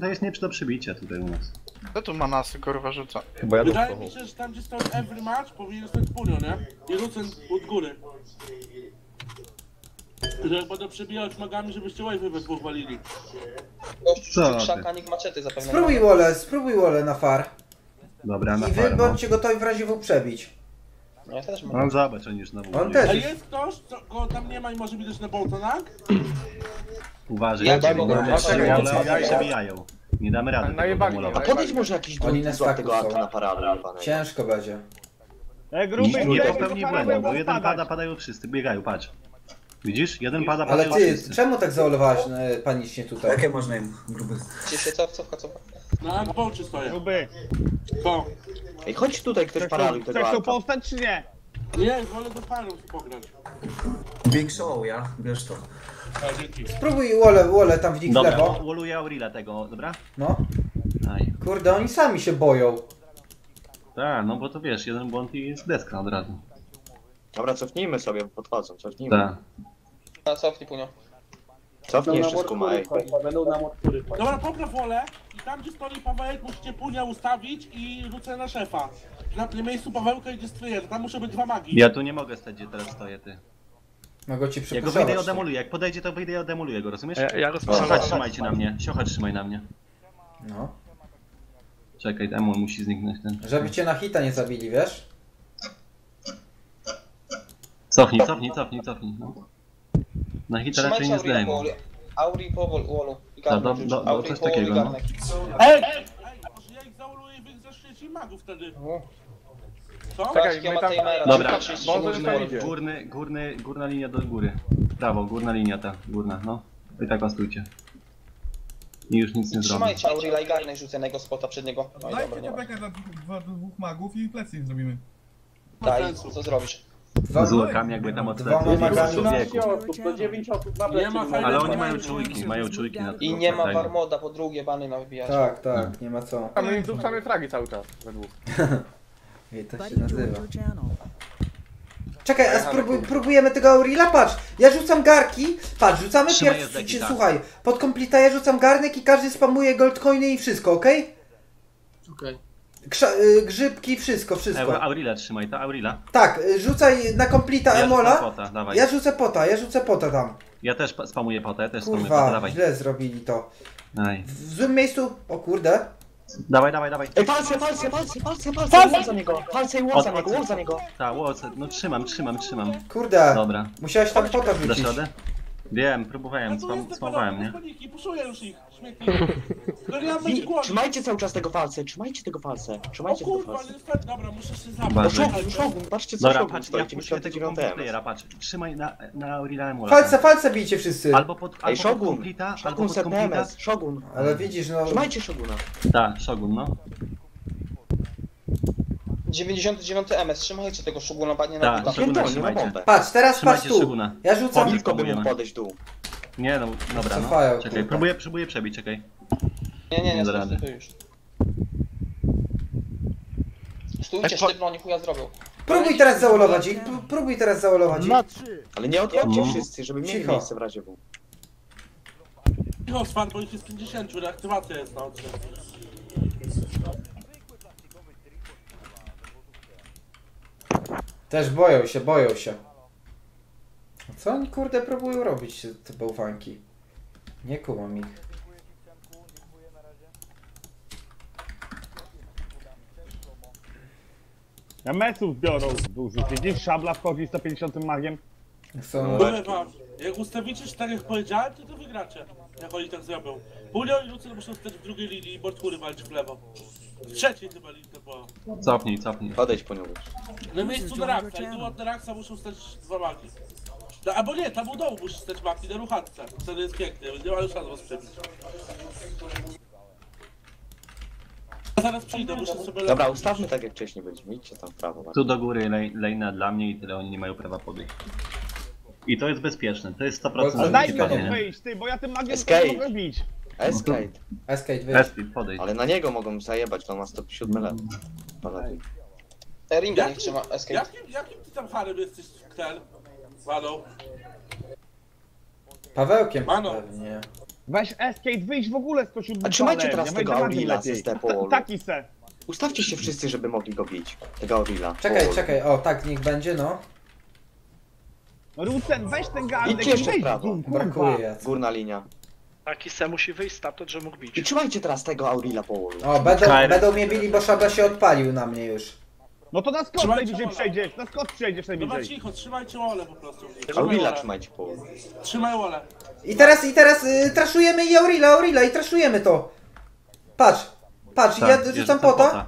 To jest nie do przybicia tutaj u nas. Kto tu manasy kurwa rzuca? Chyba ja Wydaje mi się, że tam gdzie stoi every match powinien stać punio, nie? I Lucen od góry. Że jak będą przebijać magami, żebyście wave'y we dwóch walili. Gościu Co ty? maczety zapewne Spróbuj ma. wole, spróbuj wole na far. Dobra, na I wy farmę. bądźcie gotowi w razie W przebić. No ja też No mam. zobacz, oni już znowu. On też. A jest ktoś, co go tam nie ma i może widać na Boltonach? Uważaj, Ja ja ci mogę- ale ja przebijają. Nie damy rady tego A podejdź może jakiś Oni drugi na złap tego staku są. ata na paradę. Ciężko będzie. Ej, Nie, gruby, nie popełnij to błędu, bo jeden pada, padają wszyscy, biegają, patrz. Widzisz? Jeden pada, Ale padają ty, wszyscy. czemu tak zaolowałeś e, panicznie tutaj? Jakie można im gruby? Gdzie się cof, cofka, cofka. Na bolcie stoję. Gruby, To. Ej, chodź tutaj ktoś tu, tego chcesz tu powstać czy nie? Nie, wolę do paru pograć. Big Show, ja? Bierz to. A, dzięki. Spróbuj wole, wole tam w nich w Dobra, lewo. woluję Aurila tego, dobra? No. Aj. Kurde, oni sami się boją. Tak, no bo to wiesz, jeden błąd i jest deska od razu. Dobra, cofnijmy sobie, bo podchodzą, cofnijmy. Tak. Cofnij punio. Cofnij jeszcze skuma, ej. Dobra, popraw wolę tam gdzie stoi Pawełek musicie punia ustawić i rzucę na szefa. Na tym miejscu Pawełka idzie stryjer, tam muszą być dwa magi. Ja tu nie mogę stać, gdzie teraz stoję, ty. Mogą ci Jak go wyjdę i odemoluję, jak podejdzie to wyjdę i odemoluję go, rozumiesz? Ja, ja Siocha trzymajcie na mnie, siocha trzymaj na mnie. No. Czekaj, demon musi zniknąć ten. Żeby cię na hita nie zabili, wiesz? Cofnij, cofnij, cofnij, cofnij, no. Na hita raczej nie zdejmą. Auri po wol- wolu. I Tak, garnek do- już. do- do Auri coś wolu i takiego, no. garnek. Ej! Ej, może ja ich zauluję i wy zaszczyci magów wtedy. Co? Czekaj, my tam- Dobra, tylko 30 może sekund tam wolu. idzie. Górny, górny, górna linia do góry. Prawo, górna linia ta, górna, no. I tak ostójcie. I już nic nie zrobię. Trzymajcie Aurila i garnek rzucę na jego spota przed niego. No i dobra, Dajcie dla dwóch, dla dwóch magów i plecy im zrobimy. Daj, co zrobisz? Dwa, Z łukami jakby tam od Dwoma wieku, magami. człowieku. Nie ma fajnego Ale oni mają czujki, ma- mają czujki na to. I nie ma Fajnie. Warmoda, po drugie bany ma wybijać. Tak, tak, nie ma co. A my im rzucamy fragi cały czas, we dwóch. I to się nazywa. Czekaj, a spróbuj, próbujemy tego Aurila, patrz, ja rzucam garki, patrz, rzucamy Trzymaj pierw, języki, czy- tak. słuchaj, pod completa ja rzucam garnek i każdy spamuje goldcoiny i wszystko, okej? Okej. Krza- y, grzybki, wszystko, wszystko. Aurila trzymaj, ta Aurila. Tak, y, rzucaj na completa Ja Emola, pota, dawaj. ja rzucę pota, ja rzucę pota tam. Ja też pa- spamuję potę, też spamuję potę, Kurwa, dawaj. źle zrobili to. Daj. W złym miejscu, o kurde. Dawaj, dawaj, dawaj. Ej, palce, palce, palce, palce, palce, łor za niego, palce i łor za niego, łor za niego. Ta, łoce, no trzymam, trzymam, trzymam. Kurde, Dobra. musiałeś tam pota Dasz rzucić. radę? Wiem, próbowałem, spam, jest spamowałem, nie? paniki, puszuję już ich, śmietnik. Gorian będzie Wi- głodny. Trzymajcie cały czas tego palce, trzymajcie tego palce, O trzymajcie tego kurwa, stać, dobra, muszę się zabrać. Shogun, Shogun, patrzcie co Dobra, patrz, stoi, ja puszczę tego 99 kompletera, patrz. Trzymaj na, na Aurila Emula. Falce, falce bijcie wszyscy. Albo pod, Ej, albo pod Shogun, completa, albo Shogun pod completa. ZPMS, Shogun. Ale widzisz, no... Trzymajcie Shoguna. Tak, Shogun, no. 99 MS, trzymajcie tego szuguna, padnie na Tak, Pierdolnie, na trzymajcie. bombę. Patrz, teraz patrz Trzymajcie tu. Ja rzucam... Pomnik. Blisko by mógł podejść dół. Nie no, dobra, no. Cofają, Czekaj, kurwa. próbuję, próbuję przebić, czekaj. Nie, nie, Nie nie, da stój, rady. stój już. Stójcie, sztywno, oni chuja zrobią. Próbuj teraz zaolować ich, pró- próbuj teraz zaolować ich. Ale nie odchodźcie Mhm. wszyscy, żeby mieli Cicho. miejsce w razie W. Cicho, Swan, bo ich jest 50, reaktywacja jest na oczy. Też boją się, boją się. A Co oni kurde próbują robić, te bałwanki? Nie kumam ich. Ja mesów biorą dużo. Widzisz, szabla wchodzi z 150 magiem. Mówię wam, jak ustawicie tak jak powiedziałem, to to wygracie. Jak oni tak zrobią. Punio i Lucyn muszą stać w drugiej linii i Bortkury walczyć w lewo. W trzeciej chyba to była. Cofnij, cofnij. Podejdź po nią. Na miejscu Neraksa i tu od Neraksa muszą stać dwa magi. No, albo nie, tam u dołu musi stać magi na ruchatce. Wtedy jest pięknie, nie ma już szans was przebić. Ja Zaraz przyjdę, muszę sobie... Dobra, ustawmy tak jak wcześniej byliśmy, idźcie tam w prawo. Tu do góry lej- lejna dla mnie i tyle, oni nie mają prawa podejść. I to jest bezpieczne, to jest 100% Ale Daj mi wyjść, ty, bo ja tym magiem nie mogę bić. Escape. Escape, wyjdź. Escape, podejdź. Ale na niego mogą zajebać, to on ma 107 lat. Paladin. E, Ringo niech Jakim, trzyma, escape. jakim, jakim ty tam harem jesteś, ten? Mano. Pawełkiem Mano. pewnie. Weź Escape, wyjść w ogóle z 107 A trzymajcie teraz ja tego Aurila ze. Taki se. Ustawcie się wszyscy, żeby mogli go bić. Tego Aurila. Czekaj, O, czekaj, o tak niech będzie, no. Rucen, weź ten garnek Idźcie i jeszcze w wyjdź prawo. kurwa. Brakuje. Górna linia. Taki se musi wyjść stamtąd, że mógł bić. I trzymajcie teraz tego Aurila po olu. O, będą, będą mnie bili, bo szabla się odpalił na mnie już. No to na skos Trzymajcie najbliżej wola. przejdziesz, na skos przejdziesz Dobra, najbliżej. cicho, trzymajcie wolę po prostu. Trzymaj Aurila trzymajcie po olu. Trzymaj wolę. I teraz, i teraz y, traszujemy i Aurila, Aurila i traszujemy to. Patrz, patrz, Tak, ja rzucam pota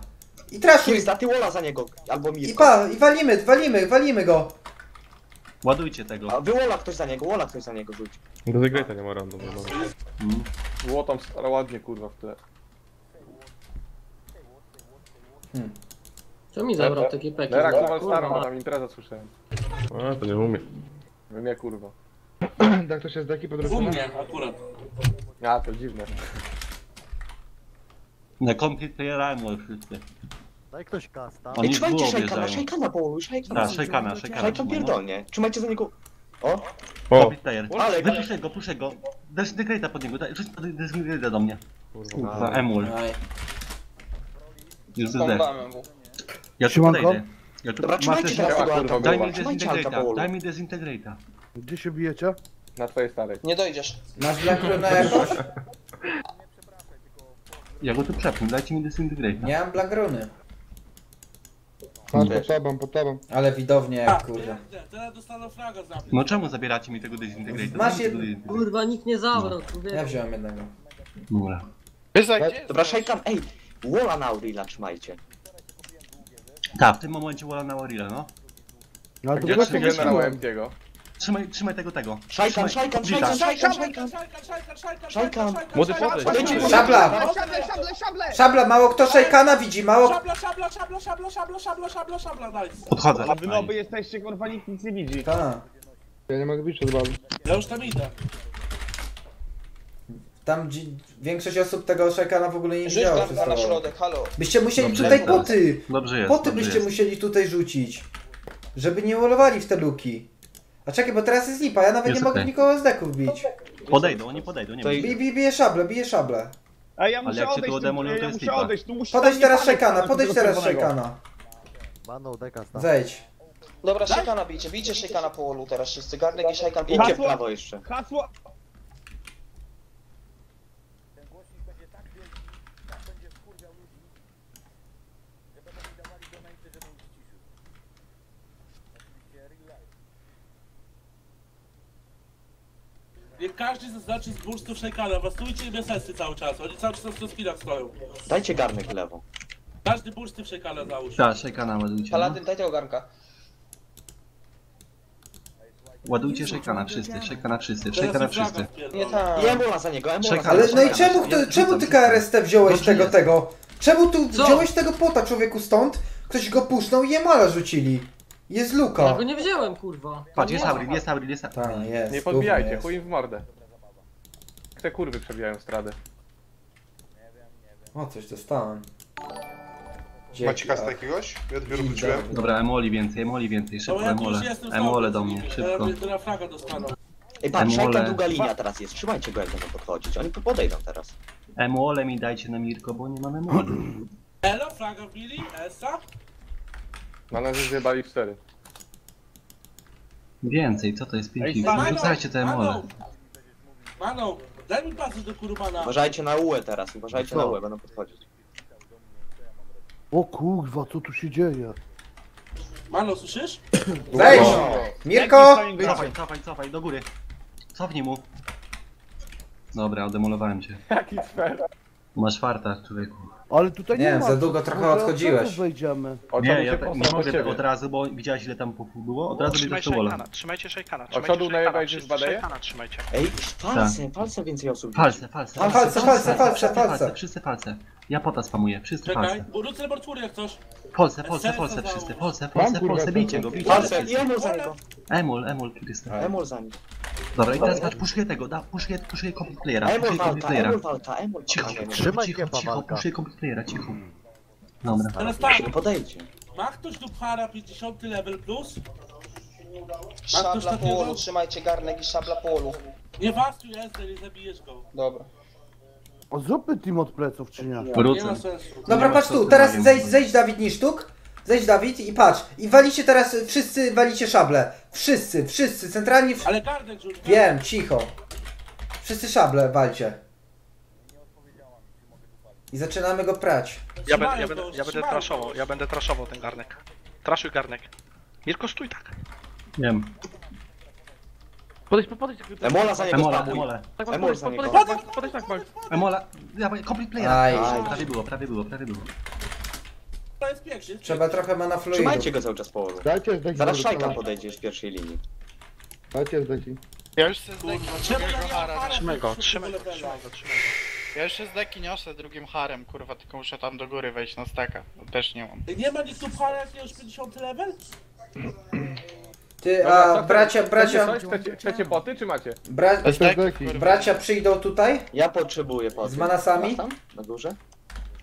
i traszuj. Kirsta, ty Wola za niego. Albo I Mirko. pa, i walimy, walimy, walimy go. Ładujcie tego. A wy Wola ktoś za niego, Wola ktoś za niego rzuć. Do Zegrejta nie ma random. ma. Mm. Było tam stara ładnie kurwa w tle. Co mi zabrał takie peki? Lera Kurwa. kurwa stara, bo tam impreza słyszałem. A, to nie umie. No nie kurwa. Tak to się z deki U podróżuje. mnie akurat. A, to dziwne. Na playera Emol wszyscy. Daj ktoś kasta. Oni Ej, w trzymajcie dół szajkana, objeżdżają. szajkana po olu, szajkana. Tak, szejkana, szejkana. Szajkan no. pierdolnie. Trzymajcie za niego. O, O, Complete player. Ale- Wypuszczę go, puszczę go. Desintegrata pod niego, daj- rzuć desintegrata do mnie. Kurwa, Emul. Aj. Już zdech. Bombamy mu. Ja tu podejdę. Ja tu, dobra, trzymajcie też... teraz tego kurwa, Alta Daj mi Trzymajcie Alta olu. daj mi desintegrata. Gdzie się bijecie? Na twojej starej. Nie dojdziesz. Masz jakoś? Ja go tu przepnę, dajcie mi desintegrata. Nie mam blagruny. Pan pod tobą, pod tobą. Ale widownie A, jak kurde. teraz dostaną fraga za mnie. No czemu zabieracie mi tego desintegrata? Masz jed-. Kurwa, nikt nie zabrał, Ja człowieku. wziąłem jednego. Dobra. Wy zajdzie? Dobra, ej. Wola na Aurila trzymajcie. Tak, w tym momencie wola na Warilla, no. Ale Gdzie macie generała Emptiego? Trzymaj, trzymaj tego, tego. Szajkan, Trzymaj- szajkan, Blita. szajkan, szajkan, szajkan. Szajkan, szajkan, szajkan, Szajkan. Młody podejdź. Szabla! Szable, szable, szable! Szabla, mało kto szejkana widzi, mało... Szabla, szabla, szabla, szabla, szabla, szabla, szabla, szabla, nice. Podchodzę. A wy noby jesteście kurwa, nikt nic nie widzi. Ta. Ja nie mogę bić od bazy. Ja już tam idę. Tam dzi- większość osób tego szejkana w ogóle nie Rzuć widziało przez na to. środek, halo. Byście musieli Dobrze tutaj jest teraz. poty! Dobrze jest, Poty dobrze byście jest. musieli tutaj rzucić. Żeby nie ulowali w te luki. A czekaj, bo teraz jest lipa, ja nawet Jest nie mogę okej. nikogo z deków bić. Podejdą, oni podejdą, nie To wiem. i- Bij, bij, bije szable, bije szable. A ja Ale muszę jak cię tu odejść, odemolują, to ja jest muszę lipa. odejść, tu musi Podejdź tam teraz do podejdź teraz czerwonego. dekasta. Zejdź. Dobra, szajkana bijcie, bijcie szajkana po olu teraz wszyscy. Garnek i szajkan po w Hasło? prawo jeszcze. Hasło! Niech każdy zaznaczy z burstów szajkana. Bastujcie im SSy cały czas. Oni cały czas na skillach stoją. Dajcie garnek w lewo. Każdy bursty w szajkana załóż. Tak, szejkana ładujcie. No. Paladyn, daj tego garnka. Ładujcie szejkana wszyscy, szejkana wszyscy, szejkana wszyscy. Nie. I Emola za niego, Czekaj, za Ale niego. no i czemu, to, Ja czemu ty KRST wziąłeś Dobrze tego, jest. tego? Czemu tu Co? wziąłeś tego pota człowieku stąd? Ktoś go puszczał i Jemala rzucili. Jest Ja luka. go nie wziąłem, kurwa. Patrz, jest. Avril, jest Avril, jest Avril. Tak, jest. Nie gówno podbijajcie, chuj im w mordę. Te kurwy przebijają stradę. O, coś dostałem. Dzięki, Macie kasta a- jakiegoś? Ja dopiero wróciłem. Dobra, emoli więcej, emoli więcej, szybko ja już emole. jestem Emole do mnie, szybko. Fraga dostaną. Ej, patrz, Emole. szajkan druga linia teraz jest. Trzymajcie go, jak będą podchodzić. Oni tu podejdą teraz. Emole mi dajcie na Mirko, bo nie mam emoli. Elo, fraga wbili, Esa. Na razie zjebali w cztery. Więcej, co to jest 5 Ej, x Rzucajcie te emole. Mano, Mano, daj mi pasy do kurmana. Uważajcie na UE teraz, uważajcie na UE, będą podchodzić. O kurwa, co tu się dzieje? Mano, słyszysz? Zejdź! Mirko! Cofaj, cofaj, cofaj, do góry. Cofnij mu. Dobra, odemolowałem cię. Jaki cwer. Masz farta, człowieku. Ale tutaj Nie wiem, za długo trochę odchodziłeś. wejdziemy. Nie, ja tak nie mogę od razu, bo widziałeś ile tam pufu było? Od razu będzie to wola. trzymajcie szajkana. A co dół najebaj, że zbadaje? trzymajcie. Ej, falsy, falsy więcej osób. False, false, False, false, false, false, wszyscy. Wszyscy false. Ja pota spamuję, wszyscy Czekaj, bo rzucę reportwór jak coś. Polsce, Polsce, Polsce wszyscy, Polsce, Polsce, Polsce, bijcie go, bijcie go. Falsy, i Emol za niego. Emul, Emul, Krysty. Emol za nim. Dobra, i teraz patrz, puszuję tego, da, puszuję, puszuję complete playera, puszuję walka, playera. Cicho, cicho, cicho, cicho, puszuję complete playera, cicho. Dobra. Teraz tak, Nie podejdzie. ma ktoś Dubhara 50 level plus? Szabla takiego? po olu, trzymajcie garnek i szabla po olu. Nie wastuj Ester, nie zabijesz go. Dobra. O, zróbmy team od pleców, czy nie? Nie ma sensu. Dobra, patrz tu, teraz zejdź, zejdź Dawid Nisztuk. Zejdź Dawid i patrz. I walicie teraz, wszyscy walicie szable. Wszyscy, wszyscy, centralnie. W... Ale Gardek rzuć. Wiem, cicho. Wszyscy szable walcie. I zaczynamy go prać. Ja, będę, ja, będę, ja będę traszował, ja będę traszował ten garnek. Traszuj garnek. Mirko, stój tak. Wiem. Podejdź, podejdź. Emola za niego Emola, spamuj. emola. Tak, Emol podejdź, za podejdź, niego. podejdź, podejdź tak. Emola. Prawie było, prawie było, prawie było. To jest pięknie. Trzeba trochę mana fluidu. Trzymajcie go cały czas po olu. Dajcie zdeki. Zaraz szajka podejdzie z pierwszej linii. Dajcie zdeki. Ja już się z Kurwa, czemu ja nie mam para, Trzymaj go, trzymaj go, trzymaj go, trzymaj go. Ja już się z deki niosę drugim harem, kurwa, tylko muszę tam do góry wejść na steka. Bo też nie mam. Nie ma nikt tu para jakiegoś 50 level? Ty, a bracia, bracia, Chcecie, chcecie boty, czy macie? bra... Bez deki, kurwa. bracia przyjdą tutaj? Ja potrzebuję po Z manasami? Masz tam? Na górze?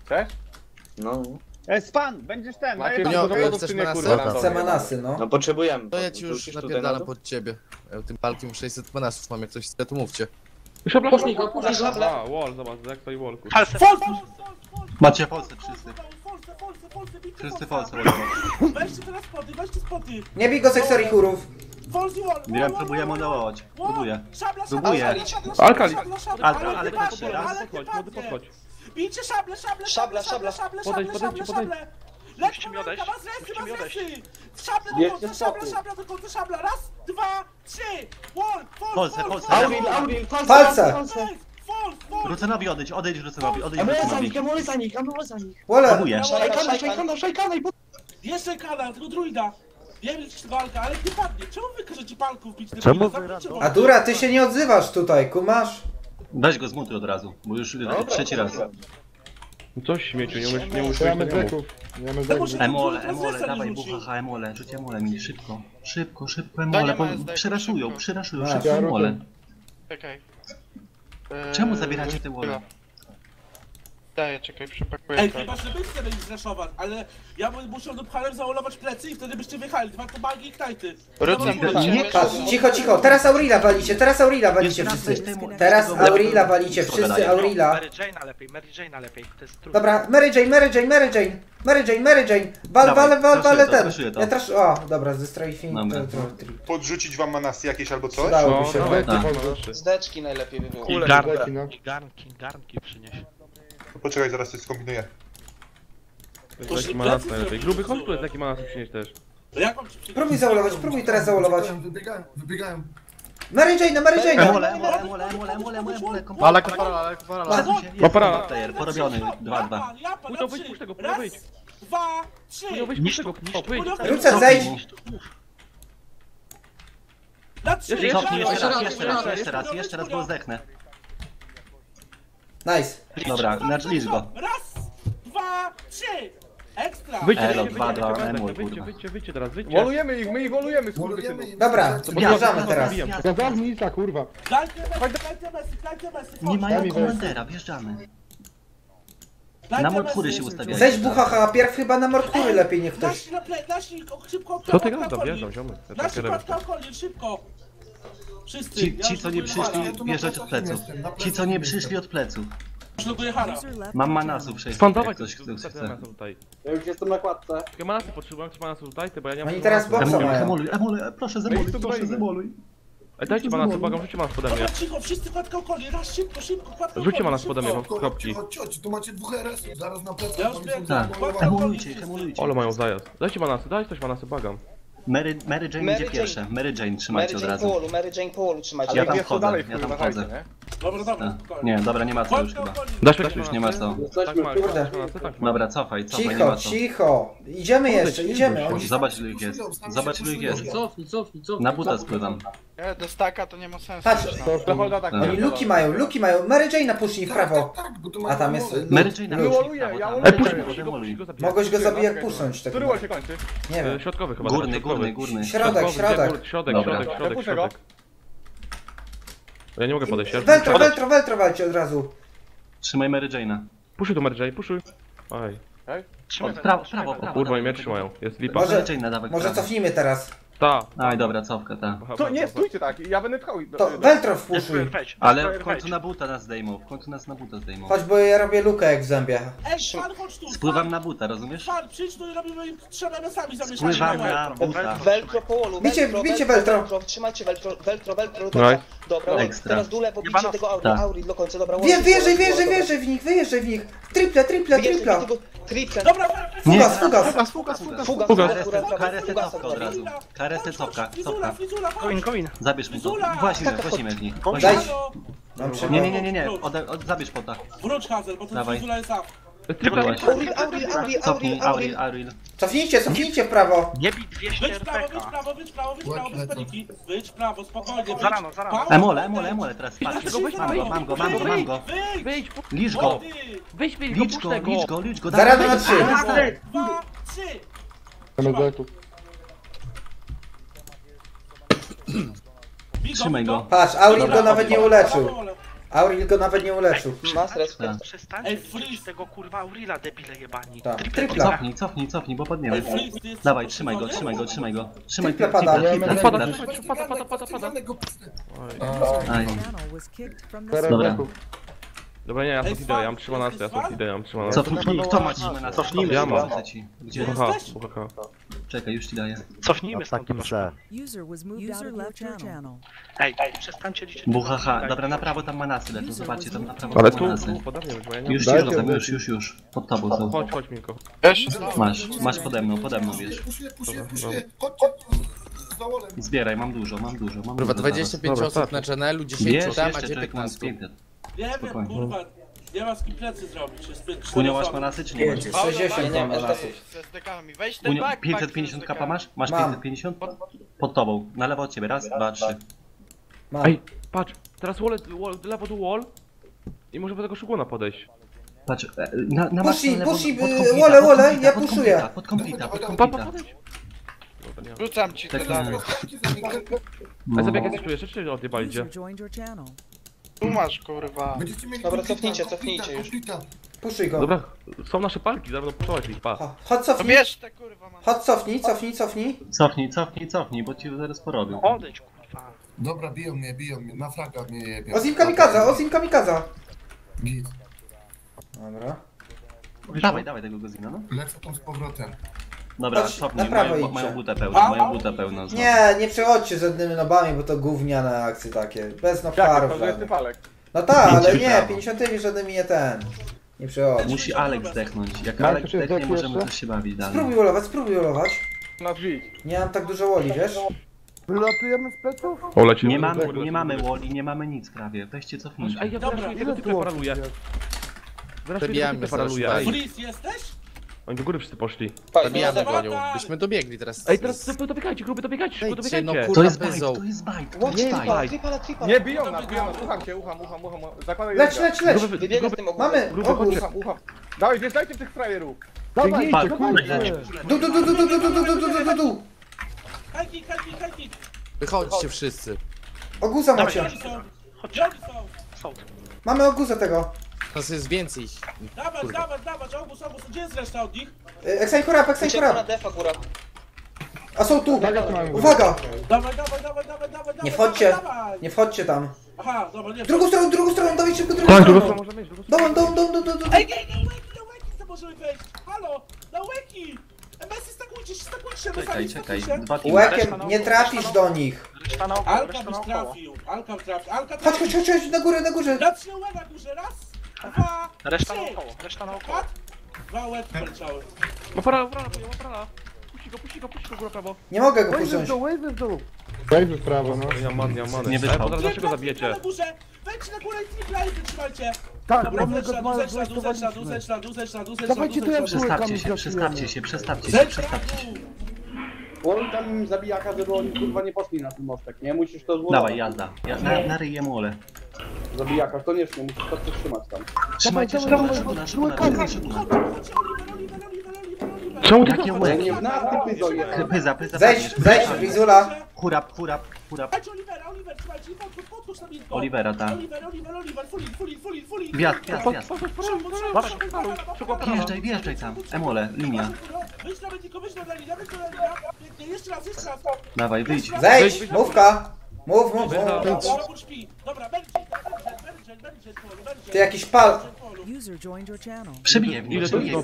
Chcesz? No. E, Span, będziesz ten, Macie pieniądze, do chcesz czy nie, manasy? kurwa, Chcę to. manasy, no. No potrzebujemy. To ja ci już tutaj na napierdalam dół? pod ciebie. Ja tym palkiem 600 manasów mam, jak coś chce, to mówcie. Go, puszcznik go. A, wall, zobacz, jak stoi wall, kurwa. Macie Polsce wszyscy. Polsce, Polsce, Polsce, bijcie Wszyscy Polsce. Polsce. Weźcie teraz spoty, weźcie spoty. Nie bij go seksori chórów. Polscy wall, Wiem, wall, próbuję wall, wall, modelować. wall. Próbuję. Szabla, szabla, Próbuję. szabla, szabla, szabla, Alkali. szabla, szabla, Ale- raz. ale ty Podchodź, młody, padnie. podchodź. Bijcie szable, szable, Szable, szable, szable, szable. szable, Podejdź, szable, podejdźcie, szable, szable. Leć Musicie mi odejść. masz resy, Musicie masz mi odejść. resy. Szable do Bierzcie końca, szable, spoty. szable do końca, szable. Raz, dwa, trzy. Wall, fall, Polsce, fall, Polsce. fall, Auril, Auril, Palce! Fall, fall, fall. Rucenowi odejdź, odejdź Rucenowi, odejdź Emola za Rucenowi. nich, emola za nich, emola za nich. Wole! Próbuję. Szajkana, szajkana, szajkana i po... Jeszcze kanał, tylko druida. Wiem, czy walka, ale nie padnie. Czemu wy każecie palków bić? Czemu wy. A Dura, ty się nie odzywasz tutaj, kumasz? Weź go zmutuj od razu, bo już trzeci raz. No Coś śmieciu, nie umiesz, nie umiesz, Nie mamy. Nie mamy Emole, emole, dawaj buchacha, emole, rzuć emole mi, szybko. Szybko, szybko, emole, bo ma SD, przyraszują, szybko. Ja emole. Czekaj. Czemu Eee, zabieracie te wole? Daję, czekaj, przepakuję Ej, to. chyba, że wy chcemy ich zraszować, ale ja bym musiał do pchalem zaolować plecy i wtedy byście wyjechali. Dwa to magi i knajty. Wrócę, No, Patrz, cicho, cicho, teraz Aurila walicie, teraz Aurila walicie wszyscy. Teraz Aurila walicie, wszyscy. Aurila. Mary Jane'a lepiej, Mary Jane'a lepiej. To jest trudne. Dobra, Mary Jane, Mary Jane, Mary Jane, Mary Jane, Mary Jane. Wal, wal, wal, wal ten. Ja trasz... O, dobra, ze strajfin Dobra. to trochę Podrzucić wam manasy jakieś albo coś? przydałoby No, się. dawaj. Zdeczki najlepiej by było. I garnki, no. garnki, garnki przynieś. Poczekaj, zaraz coś skombinuję. Taki manas najlepiej. Gruby tu, taki manas przynieść też. Jak mam ci przy... Próbuj zaolować, próbuj teraz zaolować. Wybiegają, wybiegają. Mary Jane, Mary Jane. Emole, emole, emole, emole, emole, emole, emole. Ale parala, ale parala. Jest player, player, porobiony, 2-2. Japan, Japan, Puść na to, wyjdź, trzy. puść tego, Raz, wyjdź. dwa, trzy. Pujo, wyjdź, puść tego, o, wyjdź. Ruce, zejdź. Na trzy. Jeszcze Cofnij jeszcze raz, raz, jeszcze raz, raz. jeszcze raz, jeszcze raz, bo zdechnę. Nice. Dobra, znaczy licz go. Raz, dwa, trzy. Ekstra. Wyjdźcie, Elo, wyjdźcie, dwa, wyjdźcie, dwa, wyjdźcie, emul, wyjdźcie, kurwa. wyjdźcie, wyjdźcie teraz, wyjdźcie. Wolujemy ich, my ich wolujemy, skurwysynu. im. Dobra, wjeżdżamy teraz. Zadam nic, kurwa. Dajcie mesy, dajcie mesy, dajcie mesy. Nie mają komandera, wjeżdżamy. Na mortkury mesy. się ustawiają. Zejdź buchacha, pierw chyba na mortkury lepiej niech ktoś. Nasi na ple, nasi o, szybko. Co ty gadasz? Wjeżdżam, ziomy. Ja Nasi tak kładka koni, szybko. Wszyscy. Ci, ja ci już co nie przyszli, Hara. wjeżdżać od pleców. Ci co nie przyszli od pleców. Już lubuję Hara. Mam manasu przejść, Spandować jak ktoś ktoś chce. chce. tutaj. Ja już jestem na kładce. Tylko manasy potrzebuję, ktoś manasy dajcie, bo ja nie mam Oni teraz manasów. boksa Emoluj, mają. emoluj, emoluj, proszę zemoluj, tu proszę wejdę. zemoluj. Ej, dajcie manasy, błagam, rzućcie manas pode mnie. Dobra, cicho, wszyscy kładką koni. Raz, szybko, szybko, kładką Rzućcie koni, manas pode mnie, szybko. mam kropki. Chodźcie, chodźcie, tu macie dwóch RS-ów, zaraz na plecach. Ja już wiem, są Tak, emolujcie ich, emolujcie. Ole mają zajazd. Dajcie manasy, dajcie coś manasy, błagam. Mary, Mary Jane Mary idzie Jane. pierwsze, Mary Jane Mary trzymajcie od Jane razu. Polu, Mary Jane Polu trzymajcie. Ja Ale tam wiesz co wchodzę, dalej ja tam wchodzę. Nie? Dobra, dobra, spokojnie. Nie, dobra, nie ma co już chyba. Dasz już nie ma co. Tak, Kurde. manasy, tak. Dobra, cofaj, cofaj, nie Cicho, co. cicho. Idziemy jeszcze, idziemy. Oni... Zobacz ilu ich jest. Zobacz ilu ich jest. Cofnij, cofnij, cofnij. Na buta spływam. Ja do staka to nie ma sensu. Patrz. już, no. Tak. Oni luki mają, luki mają. Mary Jane napuśnij w Tak, prawo. tak, bo tu A tam jest... Mary Jane Wyłoluję, napuści ja prawo uluję. tam. Ej, puść go, Emoluj, puść go, emoluj. puść go, zabijaj. Mogłeś go zabijać jak puszcząć tak Który się kończy? Nie E, wiem. Środkowy chyba. Górny, tak, górny, środkowy. górny. Środek, środek. Środek, Dobra. środek, środek. Ja nie mogę podejść, ja Weltro, weltro, weltro walcie od razu. Trzymaj Mary Jane'a. Puszuj do Mary Jane, puszuj. Aj, Trzymaj Od prawo, prawo, prawo. kurwa i mnie trzymają. Jest lipa. Może- Mary Jane'a dawaj Może prawo. cofnijmy teraz. Ta. Aj, dobra, cofka, ta. To nie, stójcie tak, ja będę pchał. To Veltro wpuszuj. Wejdź, Ale w końcu na buta nas zdejmą, w końcu nas na buta zdejmą. Chodź, bo ja robię lukę jak w zębie. Ej, pan, chodź tu. Spływam na buta, rozumiesz? Pan, przyjdź tu i robimy trzema zamieszanie. Spływam na buta. Veltro po wallu, Bicie- veltro, bicie veltro. Trzymajcie veltro, veltro, veltro. No Dobra, dobra. Ekstra. teraz lewo, bicie tego Auri. Auri do końca, dobra. W nich, wyjeżdżaj w nich. Triple, triple, tego triple. Dobra, Fugas, fugas. Fugas, fugas, Fugas, fugas. fugas, fugas, karę fugas, cofka se cofka, coin. Zabierz mu to. Frizula! Włazimy, Tak, włazimy w nich. Daj. Włazimy. Halo, Mam Nie, nie, nie, nie, nie. Ode, od, zabierz pota. wróć Hazel, bo ten Dawaj. frizula jest up. Byłaś. Auril, Auril, Auril, Cofnij, Auril, Auril, Auril. Auril. Cofnijcie, cofnijcie w prawo. Nie bij 200 Wyjdź w prawo, wyjdź w RPK. prawo, wyjdź w prawo, wyjdź w prawo, bez paniki. Wyjdź w prawo, spokojnie. Za wyjdź. rano, za rano. Emole, emole, emole teraz. Patrz, mam go, mam go, mam go, mam go. Wyjdź, Wyjdź, Licz o go, wyjdź, licz go, licz go, licz go. Za rano na dawaj. trzy. Raz, dwa, trzy. Trzymaj go. Patrz, Auril Dobra, go nawet nie uleczył. Auril go nawet nie uleczył. Ma stres. Przestańcie Ej, freeze. tego kurwa Aurila debile jebani. Tak, tripla. Cofnij, cofnij, cofnij, bo podniemy. Dawaj, trzymaj go, trzymaj go, trzymaj go. Trzymaj triple, pada. triple, Pada, triple. pada, pada, pada, pada. Aj. Dobra. Dobra, nie, ja Ej, stąd idę, ja mam fan, 13, ja stąd fan? idę, ja mam 13. Cofnij, kto ma trzymać nas? Cofnijmy Ja się, mam. Ci. Gdzie? Jesteś? Czekaj, już ci daję. Cofnijmy stąd. proszę. User was moved out of your channel. Ej, przestańcie liczyć. Buchaha, dobra, na prawo tam manasy lecą, zobaczcie, tam na prawo Ale tam tu, manasy. tu, pode mnie, bo ja nie Już ci rzucam, już, już, już. Pod tobą są. Chodź, chodź, Milko. Masz, masz pode mną, pode mną, wiesz. Chodźcie. Zbieraj, mam dużo, mam dużo, mam Kurwa, dużo. 25 Dobra, osób tak. na channelu, 10 Wiesz, tam, a jeszcze gdzie człowiek mam 15? 500. Nie wiem, Spokojnie. kurwa. Nie ma z kim plecy zrobić. Jest pięć- cztery Unio masz osoby. manasy czy nie masz? 60 Nie, mam. Z SDK-ami. Weź ten Unio, backpack 550 z kapa masz? Masz Mam. 550? Pod tobą, na lewo od ciebie, raz, dwa, trzy. Mam. Ej, patrz, teraz wall, wall, lewo tu wall. I może do tego szuguna podejść. Patrz, e, na, na Pushi, maksa lewo, pushi, pod y, komplita, wole, pod wole, komplita, ja pod puszuję. komplita, Pod komplita, pod Pa, pa, komplita. podejdź. Dobra, nie. Rzucam ci to Tak, dalej. A No. zabieg jesteś tu jeszcze, czy? User joined your channel. Tu masz kurwa. Będziecie mieli Dobra, komplita, cofnijcie, komplita, cofnijcie już. komplita. Puszuj go. Dobra, są nasze palki, zaraz będą puszować ich, pa. Cho- Chodź cofnij. bierz te kurwa mam. Chodź cofnij, cofnij, cofnij. Cofnij, cofnij, cofnij, bo ci zaraz porobił. Odejdź kurwa. Dobra, biją mnie, biją mnie. Na fraga mnie jebie. Ozim kamikaza, Ozim kamikaza. Git. Dobra. Dawaj, dawaj tego gozina, no. Lecę tam z powrotem. Dobra, Chodź, cofnij, na prawo mają, idźcie. mają butę pełną, mają butę pełną. znowu. Nie, nie przechodźcie żadnymi nobami, bo to gówniane akcje takie. Bez Jak, nofarów to jest żadnych. palek. No tak, ale nie, prawo. 50 żadnymi nie ten. Nie przechodź. Musi Alex zdechnąć. Jak czy zdechnie, możemy jeszcze? też się bawić dalej. Spróbuj ulować, spróbuj ulować. Na drzwi. Nie mam tak dużo woli, wiesz? Wylatujemy z pleców? O, lecimy. Nie mamy, nie mamy woli, nie mamy nic prawie. Weźcie Ej, cofnijcie. ja Dobra, Ile tego typę tu paraluję. Wyraźnie tego Przebijamy zaraz paraluję, ej. Freeze jesteś? Oni do góry wszyscy poszli. Patrz, Zabijamy no, gonią. Byśmy dobiegli teraz. Ej, teraz do- dobiegajcie, gruby, dobiegajcie, szybko Wejdźcie, no dobiegajcie. kurwa, To jest bite, bezą. to jest bite, to Łączcie jest tripala, tripala. Nie, biją nas, biją nas. Ucham cię, ucham, ucham, ucham. Zakładaj Leć, leć, leć! Gruby, Wybiegę z gruby, tym. Mamy ogóz. Ucham, ucham. Dawaj, wjeżdżajcie w tych frajerów. Dawaj, Patrz, dawaj, Du, du, du, du, du, du, du, du, du, du, du, du. Hajki. Wychodźcie wszyscy. Oguza macie. Są? Są. Mamy oguza tego. Nas jest więcej. Dawać, Kurwa. dawać, dawać, obóz, obóz. Gdzie jest reszta od nich? Uciekł na Exainkurap. defa góra. A są tu. Zagadź mamy. Uwaga! Dawaj, dawaj, dawaj, dawaj, dawaj, Nie wchodźcie. dawaj. Nie wchodźcie tam. Aha, dobra, nie. Drugą stroną, drugą stroną, dawaj szybko drugą Tak, drugą stroną. stronę możemy iść, drugą stronę. Dom. Ej, ej, ej, łeki, na łeki to możemy wejść. Halo, na łeki. MS stakujcie się, stakujcie się, Czekaj, MSami czekaj, stakujcie. dwa teamy. Łekiem nie trafisz do nich. Naokoło, Alka byś trafił, Alka trafił, Alka Chodź, trafił. chodź, chodź, chodź, na górę, na górze. Na trzy łe na górze, raz, Reszta trzy. naokoło, reszta naokoło. Dwa łebki poleciały. Ma parala, parala, ma parala. Puści go, puści go, puści go, góra prawo. Nie mogę go Wejdę w dół, wejdę w dół. Wejdę w prawo, no. Ja man, ja man. Nie Ej, wyszło. bo zaraz dlaczego zabijecie? na górze. Wejdź na górę i tripla i wytrzymajcie. Tak, Dobra, mamy go na dwa na dół, zejdź na dół, Dawajcie tu na jak. Przestawcie się, przestawcie się, przestawcie się, przestawcie się. dół. On tam zabijaka, żeby oni kurwa nie poszli na ten mostek, nie? Musisz to Dawaj, jazda. Ja, na, na ryję mole. Zabijaka, koniecznie, musisz to trzymać tam. Trzymajcie szybko, szybko, szybko. Czemu takie łeb? Nie w nas, ty pyzo je. Pyza, pyza. Zejdź, zejdź, Wizula. Hurap, hurap, hurap. Dajcie Olivera, Oliver, trzymajcie, podpusz, podpusz tam jedno. Olivera, tak. Oliver, Oliver, Oliver, fulin, fulin, fulin, fulin. Wjeżdżaj, wjeżdżaj tam. Emole, linia. Wyjdź na wyjdź na jeszcze raz, jeszcze raz. Dawaj, wyjdź. Zejdź, mówka. Mów, mów, mów. Dobra, śpi. Dobra, będzie, będzie, będzie, będzie, będzie. Ty jakiś pal... User joined your channel. Ile to Ja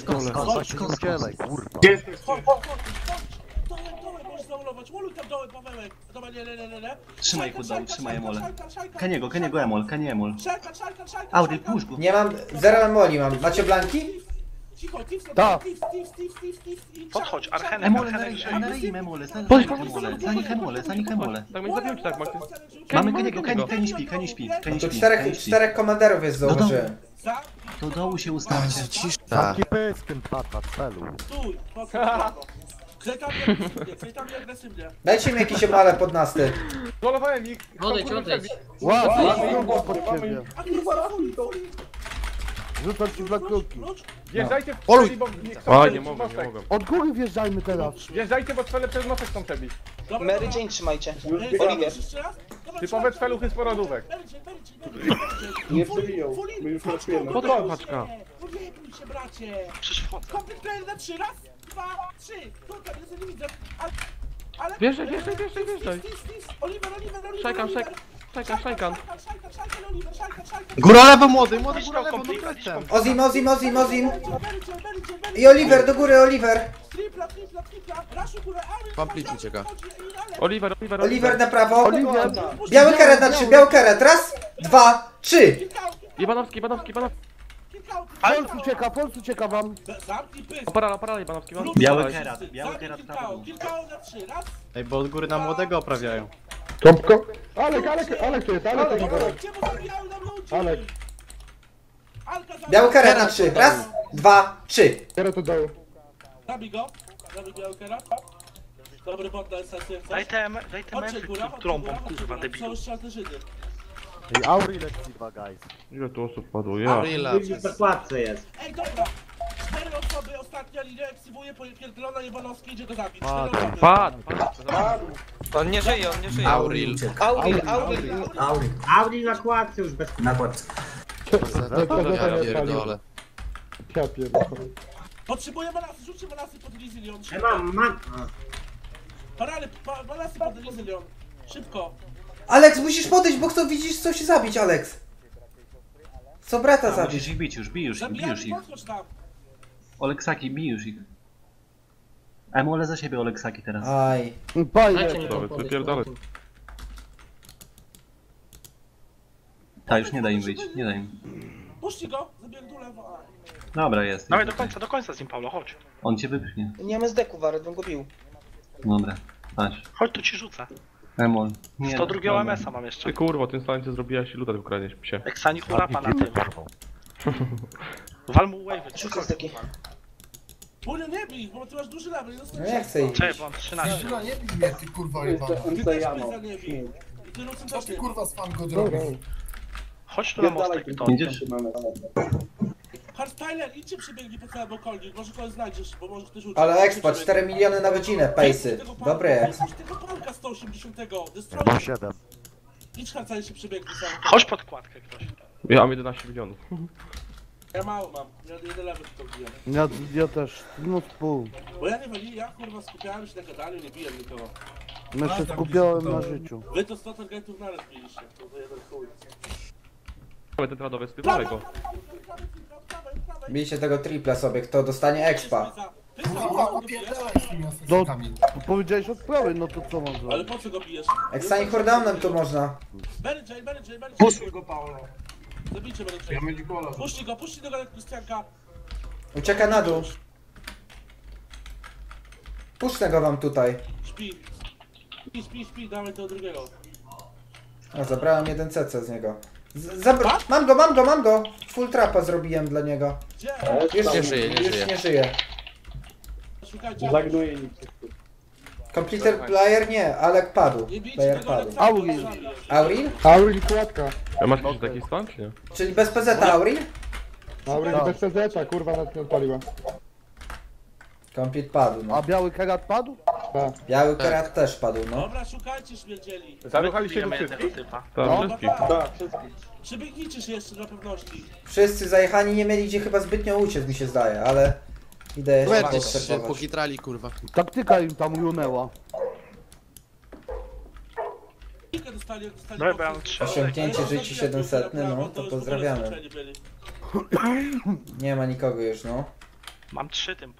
skocz. Chodź, chodź, chodź, chodź. Dołem, dołem, możesz zaulować. Woluj tam dołem, Pawełek. Dobra, nie, nie, nie, nie, nie. Trzymaj Szajka, szajka, trzymaj szajka, emole. szajka, szajka. Kaniego, Kaniego emol, Kani emol. Szajka, szajka, go. Nie mam... Zero emoli mam. Macie blanki? Cicho, Tiff, Tak. Tiff, Tiff, Tiff, Tiff, Tiff, Tiff. Podchodź, Archenek, Emole, Archenek, na im emole, za nich emole, za nich emole. Tak, my zabiłem cię tak, Max. Mamy Kaniego, Kani, Kani śpi, Kani śpi, Kani Tu śpi, Kani czterech, czterech komanderów jest, zauważyłem. Za, Do dołu się ustawcie. Tak. pyskiem tata, celu. stój, brawo. Klejkami agresywnie, klejkami agresywnie. Dajcie mi jakieś emale pod nasty. Zolowałem ich. Odejdź, odejdź. Ładnie, ładnie ciebie. Agresywnie, full, full. Rzucam ci krótki. Wjeżdżajcie w celi, bo nie chcą A, przebić nie mogę, nie mostek. mogę. Od góry wjeżdżajmy teraz. Wjeżdżajcie, bo cele przez mostek chcą przebić. Dobra, Mary dobra. Jane trzymajcie. Jeszcze raz? Dobra, Typowe trzymaj, cweluchy z porodówek. Mary Jane, Mary Jane, Mary Jane, Mary Jane. Nie przebiją, my już. Po co, paczka? Powiekuj się, bracie. Komplet player na trzy, raz, dwa, trzy. Tutaj, jest nie widzę. Ale... ale... Wjeżdżaj, wjeżdżaj, wjeżdżaj. Oliver, Oliver, Oliver, Szajkan, Oliver. szajkan, szajkan, szajkan. Szajkan, Góra lewo młody, młody góra lewo, no komplet. Ozim, Ozim, Ozim, Ozim. I. Oliver, do góry, Oliver. Pampliki ucieka. Oliver, Oliver, Oliver na prawo. Oliwier, Biały karet na trzy, biały karet. Raz, dwa, trzy. Iwanowski, Iwanowski, Iwanowski. Pols ucieka, Pols ucieka wam. Oparala, oparala, Iwanowski. Biały kerat, biały kerat na. Ej, bo od góry na młodego oprawiają. Topko. Alek, Alek, Alek to jest, Alek to jest. Chodźcie, bo zabijają nam ludzi. Alek. Alka zabij. Biały karet na trzy. Raz, dwa, trzy. Teraz to dołu. Zabij go. Zabij biały karet. Dobry bot na esencję. Daj te, daj te Chodźcie góra, chodźcie trąbą, kurwa, debilu. Są te Żydy. Ej, Auri leci dwa, guys. Ile tu osób padło? Ja. Relax. Ej, dobra. Cztery osoby, ostatnia linia, eksibuje, pojepierdolona Jebanowski idzie go zabić. Cztery Padł, osoby. padł, padł. On nie żyje, on nie żyje. Auril. Auril, Auril. Audi nakładce już bez... Nakładce. Ja pierdolę. Ja pierdolę. Potrzebuję malasy, rzućcie malasy pod Lizylion. Ja mam, mam... Parale, pa, malasy pod Lizylion. Szybko. Alex, musisz podejść, bo chcą widzisz, co się zabić, Alex. Co brata A, Musisz zabić? ich bić już, bij już ich, bij już ich. Oleksaki, bij już ich. Emole za siebie Oleksaki teraz. Aj. Fajnie. Dobra, wypierdolę. Ta, już nie da im wyjść, nie da im. Puśćcie go, zabiję tu lewo. A. Dobra, jest. Dawaj do końca, do końca z nim, Paulo, chodź. On cię wypchnie. Nie mam zdeku, Waret, bym go bił. Dobra, patrz. Chodź, tu ci rzucę. Emol. Nie, 102 dobra. OMS-a mam jeszcze. Ty kurwa, tym stanie co zrobiłaś i luda ukradniesz, psie. Eksani hurapa na tym. Wal mu wave'y, Rzucę zdeki. Pulio, nie bij, bo ty masz duży level, nie No dostaniesz. nie chcę ich. Cześć, mam 13. Syna, nie bij mnie, ty kurwa jebana. Ty też mnie za nie bij. I ty Lucyn Co też ty nie kurwa z fan go zrobisz? Chodź tu na mostek, to. Idziesz? Hardstyler, idźcie przybiegnij po całym okolnik, może kogoś znajdziesz, bo może ktoś uczy. Ale expo, 4 miliony na godzinę, pejsy. Dobre. Jesteś tego palka 180, Mam Destroyer. siedem. Idź hardstyler się przybiegnij cały. Chodź pod kładkę ktoś. Ja mam 11 milionów. Ja mało mam, ja jeden level tylko biję. Ja, ja też, no pół. Bo ja nie wali, ja kurwa skupiałem się na gadaniu, nie biję nikogo. My się skupiałem na życiu. Wy to 100 targetów naraz biliście, to to jeden chuj. Ten tradowy spywamy go. Bijcie tego tripla sobie, kto dostanie expa. Kurwa, opierdalaj No, asystentami. powiedziałeś od prawej, no to co mam Ale zrobić? po co go bijesz? Exani hordownem tu można. Jane, Mary Jane, Mary Jane. Puszczmy go, Paulo. Zabijcie Mary Ja Jane. będzie gola. Puśćcie go, puśćcie do Krystianka. Ucieka na dół. Puszczę go wam tutaj. Śpi. Śpi, śpi, śpi, dawaj tego drugiego. O, zabrałem jeden CC z niego. Z zabra mam go, mam go, mam go! Full trapa zrobiłem dla niego. Gdzie? Już Nie żyje, nie już żyje. nie żyje. Szukajcie. Completer player nie, Alek padł. Nie bijcie Player tego padł. Aleksandra. Auril? Auril kładka. A masz jakiś taki stan, czy nie? Czyli bez PZ Auril? Auril bez CZ, kurwa nas nie odpaliła. Complete padł, no. A biały karat padł? Biały karat też padł, no. Dobra, szukajcie śmierdzieli. Zaruchaliście jednego wszystkich? Tak, No, wszystkich. tak. Przybiegnijcie się jeszcze dla pewności. Wszyscy zajechani nie mieli gdzie chyba zbytnio uciec, mi się zdaje, ale... Idę jeszcze Łeb się pokitrali, kurwa. Taktyka im tam runęła. Dostali, dostali Dobra, boksy. mam trzy. Osiągnięcie życi 700, no to pozdrawiamy. Nie ma nikogo już, no. Mam trzy tym.